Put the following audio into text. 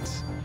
that.